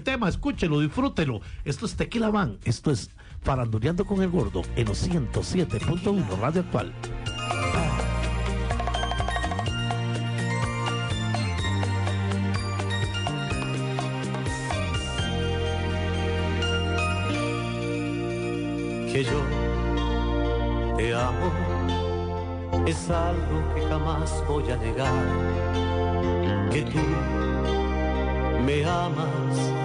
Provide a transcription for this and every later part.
tema, escúchelo, disfrútelo. Esto es Tequila Van, esto es Faranduleando con el Gordo en los 107.1 Radio Actual. Que yo te amo es algo que jamás voy a negar. Que tú me amas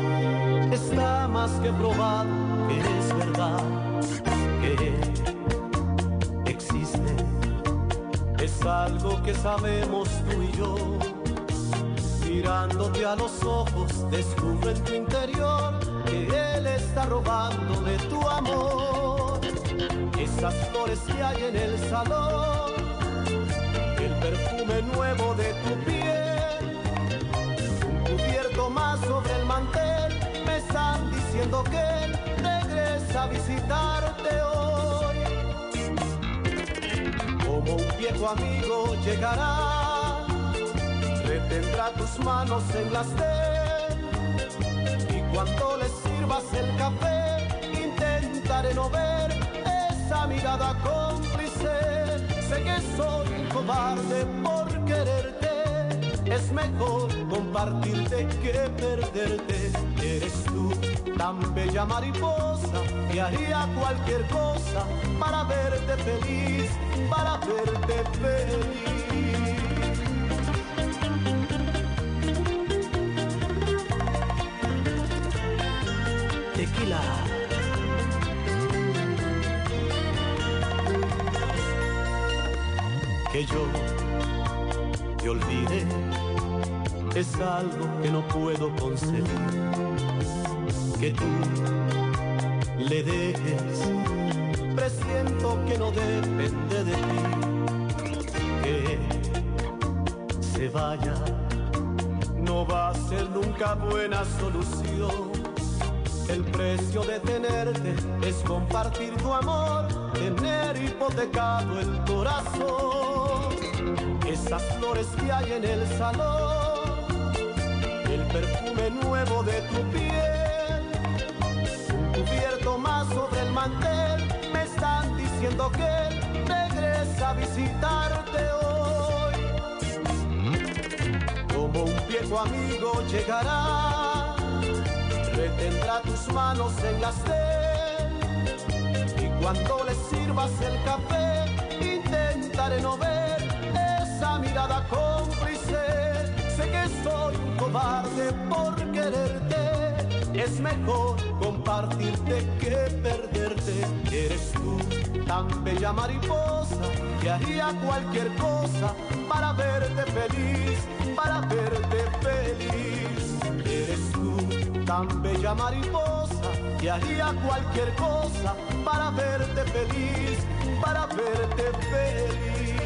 está más que probado que es verdad que existe. Es algo que sabemos tú y yo. Mirándote a los ojos, descubro en tu interior que él está robando de tu amor. Esas flores que hay en el salón, el perfume nuevo de tu diciendo que regresa a visitarte hoy. Como un viejo amigo llegará, retendrá tus manos en las de y cuando le sirvas el café, intentaré no ver esa mirada cómplice. Sé que soy un cobarde por mejor compartirte que perderte. Eres tú tan bella mariposa que haría cualquier cosa para verte feliz, para verte feliz. Tequila. Que yo te olvide es algo que no puedo conseguir. Que tú le dejes, presiento que no depende de ti. Que se vaya, no va a ser nunca buena solución. El precio de tenerte es compartir tu amor, tener hipotecado el corazón. Esas flores que hay en el salón, el perfume nuevo de tu piel, un cubierto más sobre el mantel, me están diciendo que regresa a visitarte hoy. Como un viejo amigo llegará retendrá tus manos en las de y cuando le sirvas el café intentaré no ver mirada cómplice. Sé que soy un cobarde por quererte. Es mejor compartirte que perderte. Eres tú tan bella mariposa que haría cualquier cosa para verte feliz para verte feliz. Eres tú tan bella mariposa que haría cualquier cosa para verte feliz, para verte feliz.